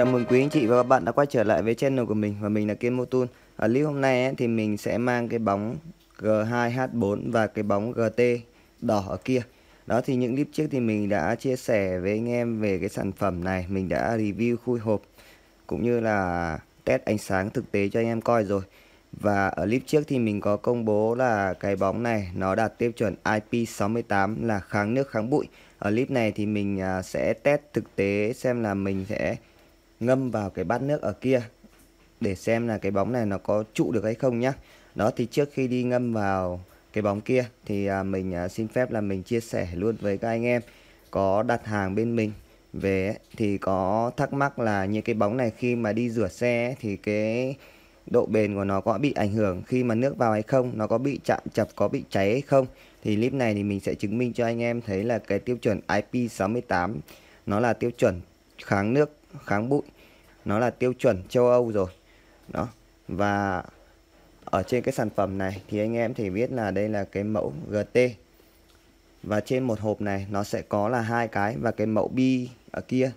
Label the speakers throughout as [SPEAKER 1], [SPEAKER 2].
[SPEAKER 1] Chào mừng quý anh chị và các bạn đã quay trở lại với channel của mình và mình là Kiên Motun. Ở clip hôm nay ấy, thì mình sẽ mang cái bóng G2H4 và cái bóng GT đỏ ở kia. Đó thì những clip trước thì mình đã chia sẻ với anh em về cái sản phẩm này, mình đã review khui hộp cũng như là test ánh sáng thực tế cho anh em coi rồi. Và ở clip trước thì mình có công bố là cái bóng này nó đạt tiêu chuẩn IP68 là kháng nước kháng bụi. Ở clip này thì mình à, sẽ test thực tế xem là mình sẽ ngâm vào cái bát nước ở kia để xem là cái bóng này nó có trụ được hay không nhá. Đó thì trước khi đi ngâm vào cái bóng kia thì à, mình à, xin phép là mình chia sẻ luôn với các anh em. Có đặt hàng bên mình về thì có thắc mắc là những cái bóng này khi mà đi rửa xe thì cái độ bền của nó có bị ảnh hưởng khi mà nước vào hay không? Nó có bị chạm chập có bị cháy hay không? Thì clip này thì mình sẽ chứng minh cho anh em thấy là cái tiêu chuẩn IP68 nó là tiêu chuẩn kháng nước kháng bụi nó là tiêu chuẩn châu Âu rồi. Đó. Và ở trên cái sản phẩm này thì anh em thì biết là đây là cái mẫu GT và trên một hộp này nó sẽ có là hai cái và cái mẫu bi ở kia.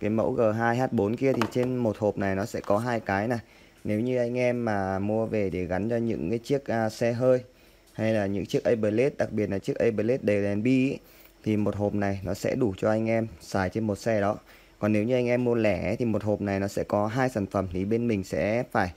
[SPEAKER 1] Cái mẫu G2H4 kia thì trên một hộp này nó sẽ có hai cái này. Nếu như anh em mà mua về để gắn cho những cái chiếc uh, xe hơi hay là những chiếc A-Blade đặc biệt là chiếc A-Blade đèn bi thì một hộp này nó sẽ đủ cho anh em xài trên một xe đó còn nếu như anh em mua lẻ thì một hộp này nó sẽ có hai sản phẩm thì bên mình sẽ phải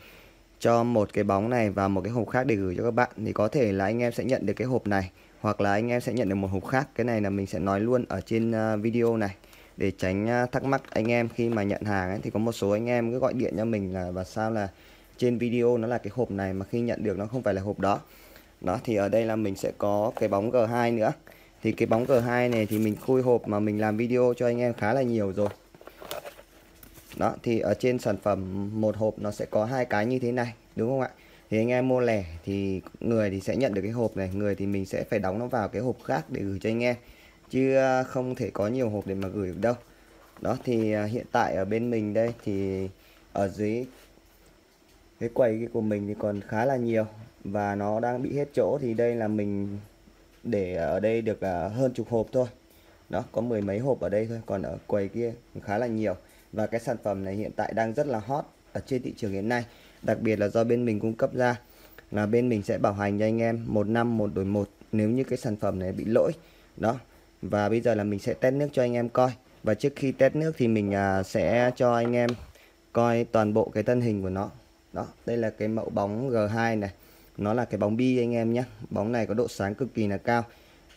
[SPEAKER 1] cho một cái bóng này và một cái hộp khác để gửi cho các bạn. Thì có thể là anh em sẽ nhận được cái hộp này hoặc là anh em sẽ nhận được một hộp khác. Cái này là mình sẽ nói luôn ở trên à, video này. Để tránh à, thắc mắc anh em khi mà nhận hàng ấy, thì có một số anh em cứ gọi điện cho mình là và sao là trên video nó là cái hộp này mà khi nhận được nó không phải là hộp đó? Đó thì ở đây là mình sẽ có cái bóng G2 nữa. Thì cái bóng G2 này thì mình khui hộp mà mình làm video cho anh em khá là nhiều rồi đó, thì ở trên sản phẩm một hộp nó sẽ có hai cái như thế này, đúng không ạ? Thì anh em mua lẻ thì người thì sẽ nhận được cái hộp này, người thì mình sẽ phải đóng nó vào cái hộp khác để gửi cho anh em. Chứ ờ, không thể có nhiều hộp để mà gửi được đâu. Đó, thì ờ, hiện tại ở bên mình đây thì ở dưới cái quầy của mình thì còn khá là nhiều và nó đang bị hết chỗ. Thì đây là mình để ở đây được ờ, hơn chục hộp thôi. Đó, có mười mấy hộp ở đây thôi, còn ở quầy kia khá là nhiều và cái sản phẩm này hiện tại đang rất là hot ở trên thị trường hiện nay đặc biệt là do bên mình cung cấp ra. Là bên mình sẽ bảo hành cho anh em một năm một đổi một nếu như cái sản phẩm này bị lỗi. Đó. Và bây giờ là mình sẽ test nước cho anh em coi. Và trước khi test nước thì mình à, sẽ cho anh em coi toàn bộ cái thân hình của nó. Đó đây là cái mẫu bóng G2 này. Nó là cái bóng bi anh em nhé. Bóng này có độ sáng cực kỳ là cao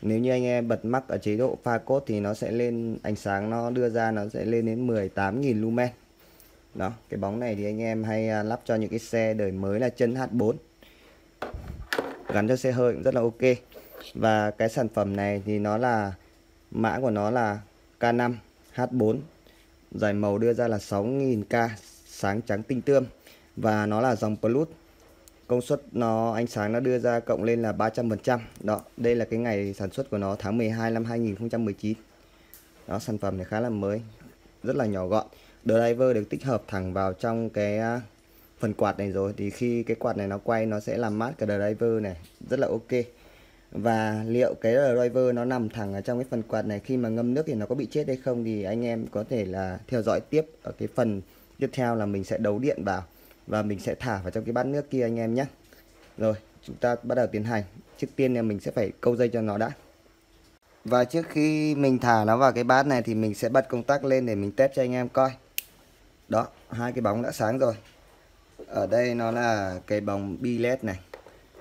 [SPEAKER 1] nếu như anh em bật mắc ở chế độ pha cốt thì nó sẽ lên, ánh sáng nó đưa ra nó sẽ lên đến 18.000 lumen. Đó, cái bóng này thì anh em hay à, lắp cho những cái xe đời mới là chân H4 gắn cho xe hơi cũng rất là ok. Và cái sản phẩm này thì nó là, mã của nó là K5 H4 giải màu đưa ra là 6.000 K, sáng trắng tinh tươm. Và nó là dòng Plus công suất nó, ánh sáng nó đưa ra cộng lên là 300% đó, đây là cái ngày sản xuất của nó, tháng 12 năm 2019 đó, sản phẩm này khá là mới, rất là nhỏ gọn. Driver được tích hợp thẳng vào trong cái à, phần quạt này rồi. Thì khi cái quạt này nó quay, nó sẽ làm mát cái driver này, rất là ok. Và liệu cái driver nó nằm thẳng ở trong cái phần quạt này, khi mà ngâm nước thì nó có bị chết hay không thì anh em có thể là theo dõi tiếp ở cái phần tiếp theo là mình sẽ đấu điện vào và mình sẽ thả vào trong cái bát nước kia anh em nhé. Rồi, chúng ta bắt đầu tiến hành. Trước tiên là mình sẽ phải câu dây cho nó đã. Và trước khi mình thả nó vào cái bát này thì mình sẽ bật công tắc lên để mình test cho anh em coi. Đó, hai cái bóng đã sáng rồi. Ở đây nó là cái bóng bi led này.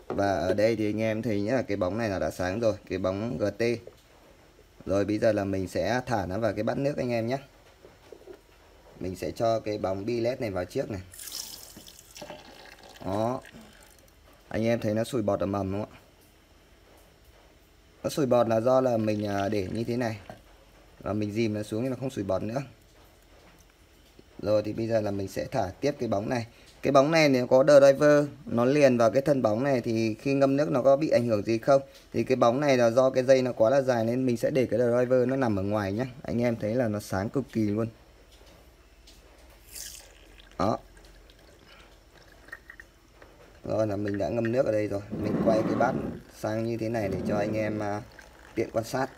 [SPEAKER 1] Và ở đây thì anh em thấy nhá, cái bóng này là đã sáng rồi, cái bóng GT rồi bây giờ là mình sẽ thả nó vào cái bát nước anh em nhé. Mình sẽ cho cái bóng bi led này vào trước này đó. Anh em thấy nó sùi bọt ở mầm đúng không ạ? Nó sùi bọt là do là mình à, để như thế này. Và mình dìm nó xuống thì nó không sùi bọt nữa. Rồi thì bây giờ là mình sẽ thả tiếp cái bóng này. Cái bóng này nếu có driver, nó liền vào cái thân bóng này thì khi ngâm nước nó có bị ảnh hưởng gì không? Thì cái bóng này là do cái dây nó quá là dài nên mình sẽ để cái driver nó nằm ở ngoài nhé anh em thấy là nó sáng cực kỳ luôn. Rồi là mình đã ngâm nước ở đây rồi. Mình quay cái bát sang như thế này để cho anh em uh, tiện quan sát.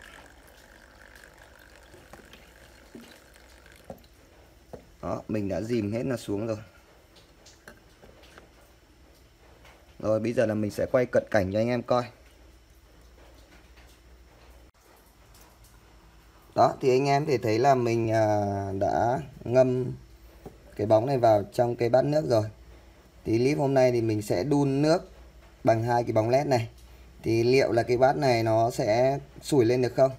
[SPEAKER 1] Đó mình đã dìm hết nó xuống rồi. Rồi bây giờ là mình sẽ quay cận cảnh cho anh em coi. Đó thì anh em thì thấy là mình à, đã ngâm cái bóng này vào trong cái bát nước rồi thì clip hôm nay thì mình sẽ đun nước bằng hai cái bóng led này. Thì liệu là cái bát này nó sẽ sủi lên được không?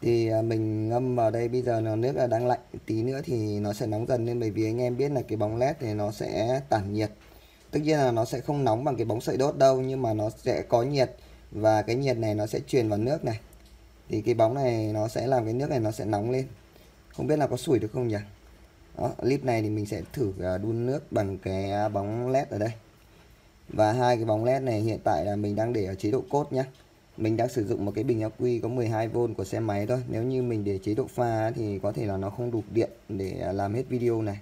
[SPEAKER 1] Thì à, mình ngâm vào đây, bây giờ nó nước là đang lạnh tí nữa thì nó sẽ nóng dần lên bởi vì anh em biết là cái bóng led thì nó sẽ tản nhiệt. Tất nhiên là nó sẽ không nóng bằng cái bóng sợi đốt đâu, nhưng mà nó sẽ có nhiệt và cái nhiệt này nó sẽ truyền vào nước này. Thì cái bóng này nó sẽ làm cái nước này nó sẽ nóng lên. Không biết là có sủi được không nhỉ? Đó, clip này thì mình sẽ thử à, đun nước bằng cái à, bóng led ở đây. Và hai cái bóng led này hiện tại là mình đang để ở chế độ cốt nhé mình đang sử dụng một cái bình ắc quy có 12V của xe máy thôi. Nếu như mình để chế độ pha thì có thể là nó không đủ điện để à, làm hết video này.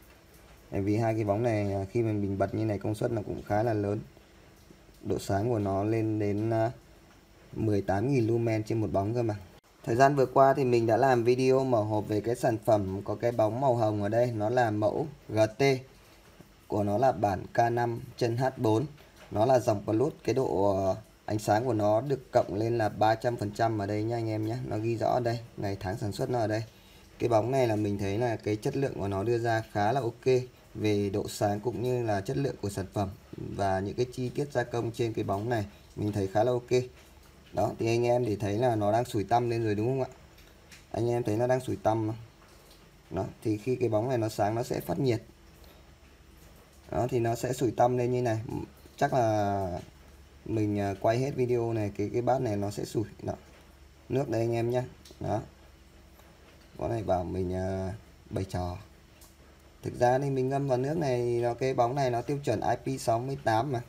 [SPEAKER 1] Bởi vì hai cái bóng này khi mình bình bật như này công suất nó cũng khá là lớn. Độ sáng của nó lên đến 18.000 lumen trên một bóng cơ mà. Thời gian vừa qua thì mình đã làm video mở hộp về cái sản phẩm có cái bóng màu hồng ở đây. Nó là mẫu GT Của nó là bản K5 chân H4 Nó là dòng Plus, Cái độ ờ, ánh sáng của nó được cộng lên là 300% ở đây nha anh em nhé. Nó ghi rõ ở đây, Ngày tháng sản xuất nó ở đây. Cái bóng này là mình thấy là cái chất lượng của nó đưa ra khá là ok Về độ sáng cũng như là chất lượng của sản phẩm. Và những cái chi tiết gia công trên cái bóng này Mình thấy khá là ok đó thì anh em thì thấy là nó đang sủi tăm lên rồi đúng không ạ? Anh em thấy nó đang sủi tăm đó thì khi cái bóng này nó sáng nó sẽ phát nhiệt. Đó thì nó sẽ sủi tăm lên như này. Chắc là mình à, quay hết video này cái cái bát này nó sẽ sủi. Đó nước đây anh em nhé đó. Có này bảo mình uh, bày trò. Thực ra thì mình ngâm vào nước này nó cái bóng này nó tiêu chuẩn IP68 mà.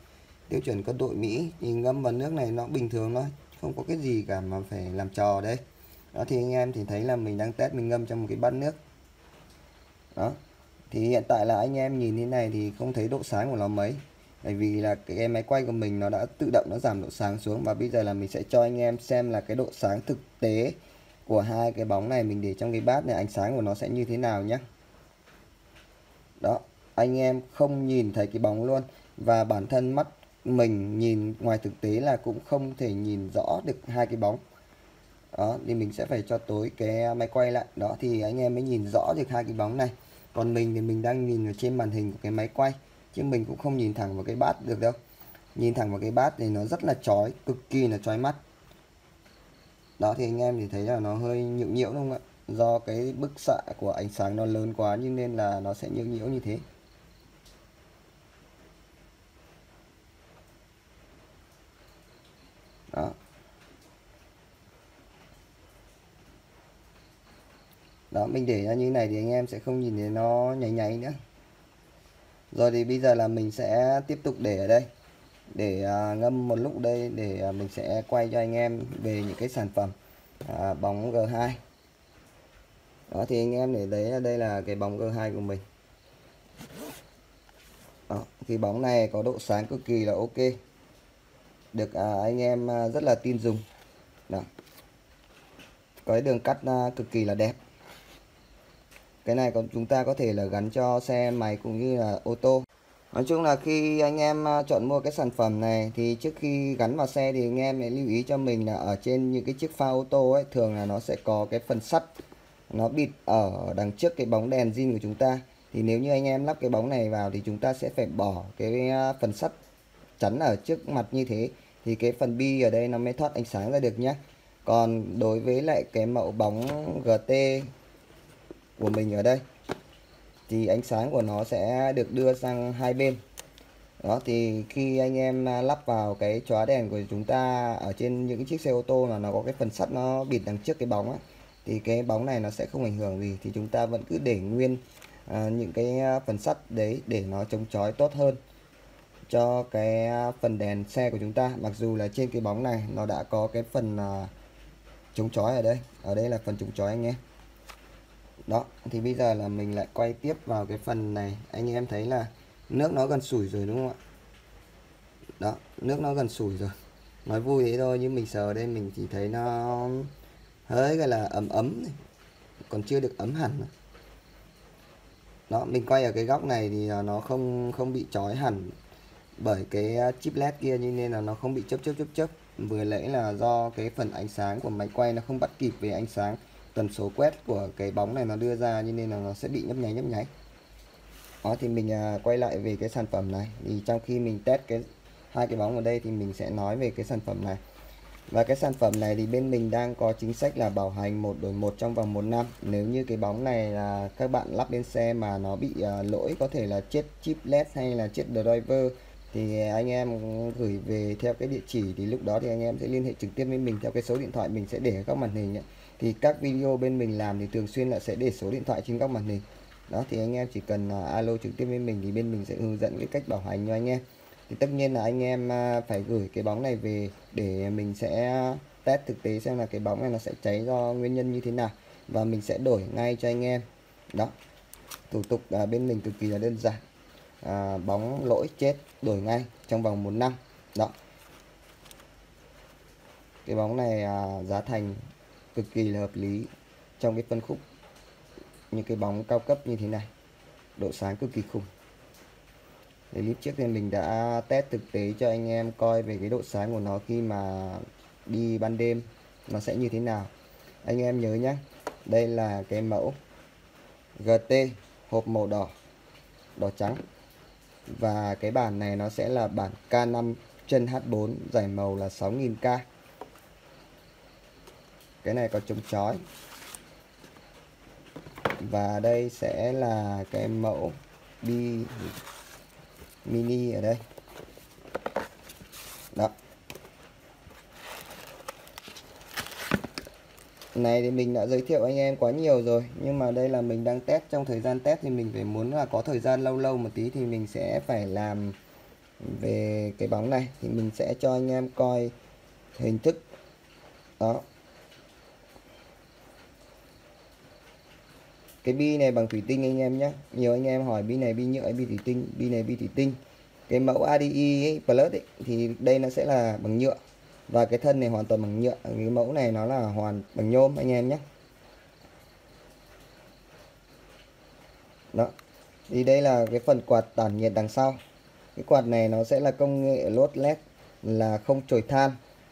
[SPEAKER 1] Tiêu chuẩn quân đội Mỹ thì ngâm vào nước này nó bình thường thôi không có cái gì cả mà phải làm trò đấy. Đó, thì anh em thì thấy là mình đang test, mình ngâm trong một cái bát nước. Đó, thì hiện tại là anh em nhìn thế này thì không thấy độ sáng của nó mấy. Bởi vì là cái máy quay của mình nó đã tự động nó giảm độ sáng xuống và bây giờ là mình sẽ cho anh em xem là cái độ sáng thực tế của hai cái bóng này mình để trong cái bát này, ánh sáng của nó sẽ như thế nào nhé đó, anh em không nhìn thấy cái bóng luôn. Và bản thân mắt mình nhìn ngoài thực tế là cũng không thể nhìn rõ được hai cái bóng. Đó, thì mình sẽ phải cho tối cái máy quay lại. Đó, thì anh em mới nhìn rõ được hai cái bóng này. Còn mình thì mình đang nhìn ở trên màn hình của cái máy quay, chứ mình cũng không nhìn thẳng vào cái bát được đâu. Nhìn thẳng vào cái bát thì nó rất là chói, cực kỳ là chói mắt. Đó, thì anh em thì thấy là nó hơi nhượng nhiễu đúng không ạ? Do cái bức xạ của ánh sáng nó lớn quá, nhưng nên là nó sẽ nhượng nhiễu như thế. Đó mình để ra như này thì anh em sẽ không nhìn thấy nó nháy nháy nữa. Rồi thì bây giờ là mình sẽ tiếp tục để ở đây. Để à, ngâm một lúc đây để à, mình sẽ quay cho anh em về những cái sản phẩm à, bóng G2 đó thì anh em để đấy đây là cái bóng G2 của mình. Đó, thì bóng này có độ sáng cực kỳ là ok. Được à, anh em à, rất là tin dùng. Đó. có cái đường cắt à, cực kỳ là đẹp cái này còn chúng ta có thể là gắn cho xe, máy cũng như là ô tô. Nói chung là khi anh em à, chọn mua cái sản phẩm này thì trước khi gắn vào xe thì anh em hãy lưu ý cho mình là ở trên những cái chiếc pha ô tô ấy, thường là nó sẽ có cái phần sắt, nó bịt ở đằng trước cái bóng đèn zin của chúng ta. Thì nếu như anh em lắp cái bóng này vào thì chúng ta sẽ phải bỏ cái à, phần sắt chắn ở trước mặt như thế. Thì cái phần bi ở đây nó mới thoát ánh sáng ra được nhé còn đối với lại cái mẫu bóng GT của mình ở đây. Thì ánh sáng của nó sẽ được đưa sang hai bên. Đó thì khi anh em à, lắp vào cái chóa đèn của chúng ta ở trên những cái chiếc xe ô tô mà nó có cái phần sắt nó bịt đằng trước cái bóng á, thì cái bóng này nó sẽ không ảnh hưởng gì. Thì chúng ta vẫn cứ để nguyên à, những cái à, phần sắt đấy để nó chống chói tốt hơn cho cái à, phần đèn xe của chúng ta. Mặc dù là trên cái bóng này nó đã có cái phần à, chống chói ở đây. Ở đây là phần chống chói anh em đó, thì bây giờ là mình lại quay tiếp vào cái phần này. Anh em thấy là nước nó gần sủi rồi đúng không ạ? Đó, nước nó gần sủi rồi. Nói vui thế thôi, nhưng mình sờ đây mình chỉ thấy nó hơi gọi là ấm ấm này. còn chưa được ấm hẳn nữa. đó, mình quay ở cái góc này thì à, nó không không bị trói hẳn bởi cái à, chip led kia như nên là nó không bị chớp chớp chớp chớp. Vừa nãy là do cái phần ánh sáng của máy quay nó không bắt kịp về ánh sáng tần số quét của cái bóng này nó đưa ra như nên là nó sẽ bị nhấp nháy nhấp nháy. Đó thì mình à, quay lại về cái sản phẩm này. Thì trong khi mình test cái hai cái bóng ở đây thì mình sẽ nói về cái sản phẩm này. Và cái sản phẩm này thì bên mình đang có chính sách là bảo hành một đổi một trong vòng một năm. Nếu như cái bóng này là các bạn lắp lên xe mà nó bị à, lỗi có thể là chết chip led hay là chết driver thì anh em gửi về theo cái địa chỉ. Thì lúc đó thì anh em sẽ liên hệ trực tiếp với mình theo cái số điện thoại mình sẽ để ở các màn hình ấy thì các video bên mình làm thì thường xuyên là sẽ để số điện thoại trên góc màn hình. Đó thì anh em chỉ cần uh, alo trực tiếp với mình thì bên mình sẽ hướng dẫn cái cách bảo hành cho anh em. Thì tất nhiên là anh em uh, phải gửi cái bóng này về để mình sẽ test thực tế xem là cái bóng này nó sẽ cháy do nguyên nhân như thế nào. Và mình sẽ đổi ngay cho anh em. Đó thủ tục uh, bên mình cực kỳ là đơn giản. À, bóng lỗi chết đổi ngay trong vòng một năm. Đó. Cái bóng này à, giá thành cực kỳ là hợp lý trong cái phân khúc, những cái bóng cao cấp như thế này. Độ sáng cực kỳ khủng. Để clip trước thì mình đã test thực tế cho anh em coi về cái độ sáng của nó khi mà đi ban đêm nó sẽ như thế nào. Anh em nhớ nhé đây là cái mẫu GT hộp màu đỏ đỏ trắng. Và cái bản này nó sẽ là bản K5 chân H4 giải màu là 6000K cái này có chống chói. Và đây sẽ là cái mẫu bi mini ở đây. Đó. Này thì mình đã giới thiệu anh em quá nhiều rồi, nhưng mà đây là mình đang test. Trong thời gian test thì mình phải muốn là có thời gian lâu lâu một tí thì mình sẽ phải làm về cái bóng này. Thì mình sẽ cho anh em coi hình thức. Đó. Cái bi này bằng thủy tinh anh em nhé nhiều anh em hỏi bi này bi nhựa bi thủy tinh bi này bi thủy tinh. Cái mẫu ADI ấy, Plus ấy, thì đây nó sẽ là bằng nhựa. Và cái thân này hoàn toàn bằng nhựa. Cái mẫu này nó là hoàn bằng nhôm anh em nhé đó. Thì đây là cái phần quạt tản nhiệt đằng sau. Cái quạt này nó sẽ là công nghệ lốt led là không trồi than.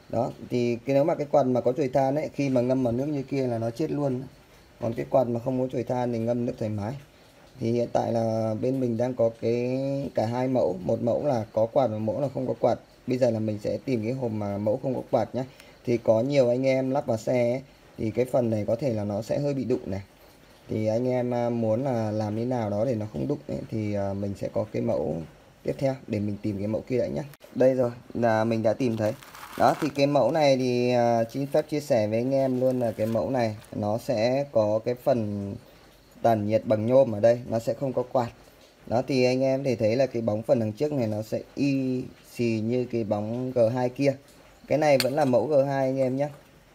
[SPEAKER 1] Đó thì cái nếu mà cái quạt mà có trồi than ấy khi mà ngâm vào nước như kia là nó chết luôn còn cái quạt mà không muốn trồi than thì ngâm nước thoải mái. Thì hiện tại là bên mình đang có cái cả hai mẫu. Một mẫu là có quạt và mẫu là không có quạt. Bây giờ là mình sẽ tìm cái hộp mà mẫu không có quạt nhé thì có nhiều anh em lắp vào xe ấy, thì cái phần này có thể là nó sẽ hơi bị đụng này. Thì anh em à, muốn là làm như nào đó để nó không đụng ấy, thì à, mình sẽ có cái mẫu tiếp theo để mình tìm cái mẫu kia đã nhé đây rồi là mình đã tìm thấy đó thì cái mẫu này thì uh, phép chia sẻ với anh em luôn là cái mẫu này nó sẽ có cái phần tản nhiệt bằng nhôm ở đây nó sẽ không có quạt. Đó thì anh em thì thấy là cái bóng phần đằng trước này nó sẽ y xì như cái bóng G2 kia. Cái này vẫn là mẫu G2 anh em nhé.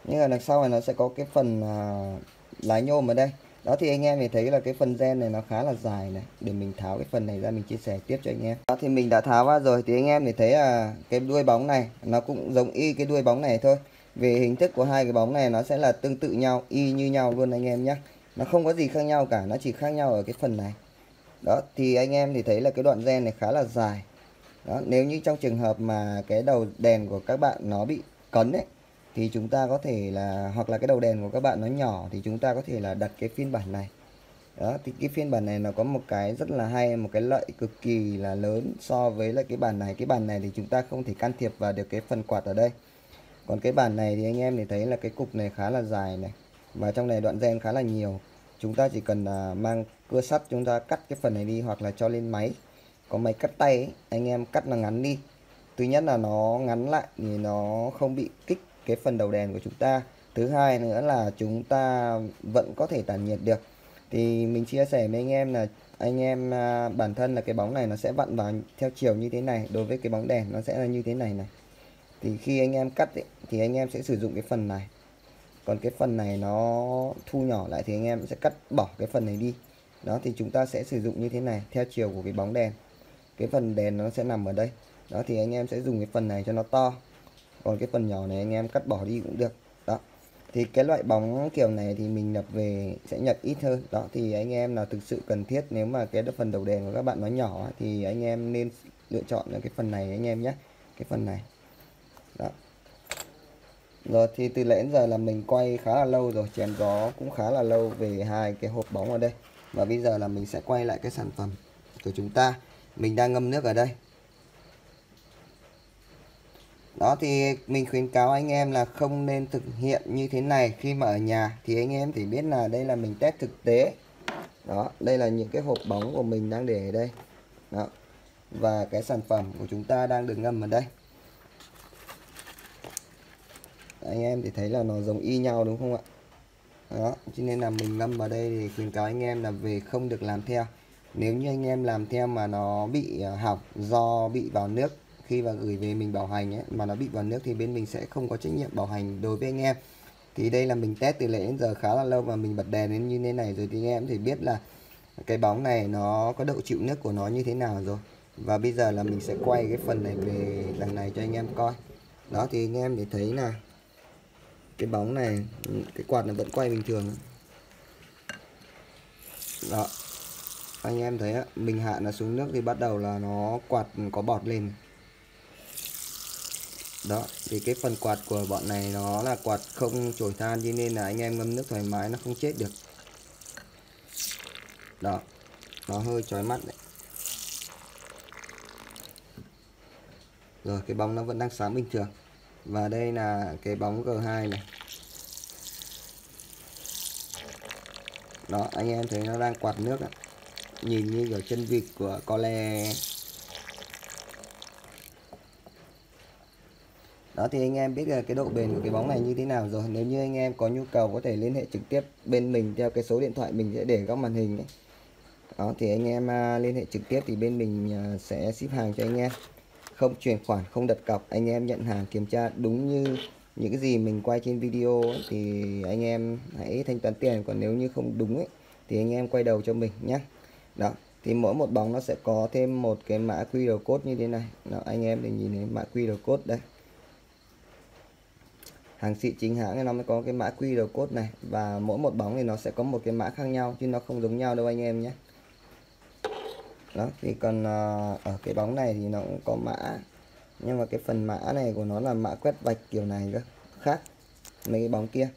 [SPEAKER 1] Nhưng mà đằng sau này nó sẽ có cái phần à, uh, lái nhôm ở đây đó, thì anh em thì thấy là cái phần gen này nó khá là dài này. Để mình tháo cái phần này ra, mình chia sẻ tiếp cho anh em. Đó, thì mình đã tháo ra rồi, thì anh em thì thấy là cái đuôi bóng này, nó cũng giống y cái đuôi bóng này thôi. Về hình thức của hai cái bóng này, nó sẽ là tương tự nhau, y như nhau luôn anh em nhé nó không có gì khác nhau cả, nó chỉ khác nhau ở cái phần này. Đó, thì anh em thì thấy là cái đoạn gen này khá là dài. Đó, nếu như trong trường hợp mà cái đầu đèn của các bạn nó bị cấn ấy thì chúng ta có thể là hoặc là cái đầu đèn của các bạn nó nhỏ thì chúng ta có thể là đặt cái phiên bản này. Đó thì cái phiên bản này nó có một cái rất là hay một cái lợi cực kỳ là lớn so với lại cái bản này. Cái bản này thì chúng ta không thể can thiệp vào được cái phần quạt ở đây. Còn cái bản này thì anh em thì thấy là cái cục này khá là dài này và trong này đoạn gen khá là nhiều. Chúng ta chỉ cần là mang cưa sắt chúng ta cắt cái phần này đi hoặc là cho lên máy. Có máy cắt tay ấy, anh em cắt nó ngắn đi. Thứ nhất là nó ngắn lại thì nó không bị kích cái phần đầu đèn của chúng ta. Thứ hai nữa là chúng ta vẫn có thể tản nhiệt được. Thì mình chia sẻ với anh em là anh em à, bản thân là cái bóng này nó sẽ vặn vào theo chiều như thế này đối với cái bóng đèn nó sẽ là như thế này này. Thì khi anh em cắt ấy, thì anh em sẽ sử dụng cái phần này. Còn cái phần này nó thu nhỏ lại thì anh em sẽ cắt bỏ cái phần này đi. Đó thì chúng ta sẽ sử dụng như thế này theo chiều của cái bóng đèn. Cái phần đèn nó sẽ nằm ở đây. Đó thì anh em sẽ dùng cái phần này cho nó to còn cái phần nhỏ này anh em cắt bỏ đi cũng được. Đó. Thì cái loại bóng kiểu này thì mình nhập về sẽ nhập ít hơn đó, thì anh em là thực sự cần thiết, nếu mà cái phần đầu đèn của các bạn nó nhỏ thì anh em nên lựa chọn là cái phần này anh em nhé. Cái phần này. Đó. Rồi, thì từ nãy đến giờ là mình quay khá là lâu rồi, chém gió cũng khá là lâu về hai cái hộp bóng ở đây. Và bây giờ là mình sẽ quay lại cái sản phẩm của chúng ta. Mình đang ngâm nước ở đây đó, thì mình khuyến cáo anh em là không nên thực hiện như thế này. Khi mà ở nhà thì anh em thì biết là đây là mình test thực tế. Đó, đây là những cái hộp bóng của mình đang để ở đây. Đó, và cái sản phẩm của chúng ta đang được ngâm ở đây. Anh em thì thấy là nó giống y nhau, đúng không ạ? Đó, cho nên là mình ngâm vào đây thì khuyến cáo anh em là về không được làm theo. Nếu như anh em làm theo mà nó bị ờ, hỏng do bị vào nước khi mà gửi về mình bảo hành ấy, mà nó bị vào nước thì bên mình sẽ không có trách nhiệm bảo hành đối với anh em. Thì đây là mình test từ lễ đến giờ khá là lâu và mình bật đèn đến như thế này rồi thì anh em thì biết là cái bóng này nó có độ chịu nước của nó như thế nào rồi. Và bây giờ là mình sẽ quay cái phần này về đằng này cho anh em coi. Đó thì anh em để thấy là cái bóng này cái quạt nó vẫn quay bình thường. Đó anh em thấy á mình hạ nó xuống nước thì bắt đầu là nó quạt có bọt lên đó, thì cái phần quạt của bọn này nó là quạt không trổi than cho nên là anh em ngâm nước thoải mái nó không chết được. Đó, nó hơi chói mắt đấy. Rồi, cái bóng nó vẫn đang sáng bình thường. Và đây là cái bóng G2 này. Đó, anh em thấy nó đang quạt nước ạ. Nhìn như kiểu chân vịt của co le đó thì anh em biết là cái độ bền của cái bóng này như thế nào rồi. Nếu như anh em có nhu cầu có thể liên hệ trực tiếp bên mình theo cái số điện thoại mình sẽ để góc màn hình đấy đó thì anh em à, liên hệ trực tiếp thì bên mình à, sẽ ship hàng cho anh em. Không chuyển khoản không đặt cọc anh em nhận hàng kiểm tra đúng như những cái gì mình quay trên video ấy, thì anh em hãy thanh toán tiền. Còn nếu như không đúng ấy, thì anh em quay đầu cho mình nhé đó thì mỗi một bóng nó sẽ có thêm một cái mã QR code như thế này. Đó, anh em để nhìn thấy mã QR code đây hàng xịn chính hãng thì nó mới có cái mã QR code này. Và mỗi một bóng thì nó sẽ có một cái mã khác nhau chứ nó không giống nhau đâu anh em nhé. Đó thì còn uh, ở cái bóng này thì nó cũng có mã. Nhưng mà cái phần mã này của nó là mã quét vạch kiểu này cơ khác mấy cái bóng kia.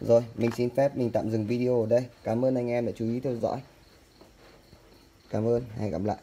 [SPEAKER 1] Rồi mình xin phép mình tạm dừng video ở đây. Cảm ơn anh em đã chú ý theo dõi. Cảm ơn hẹn gặp lại.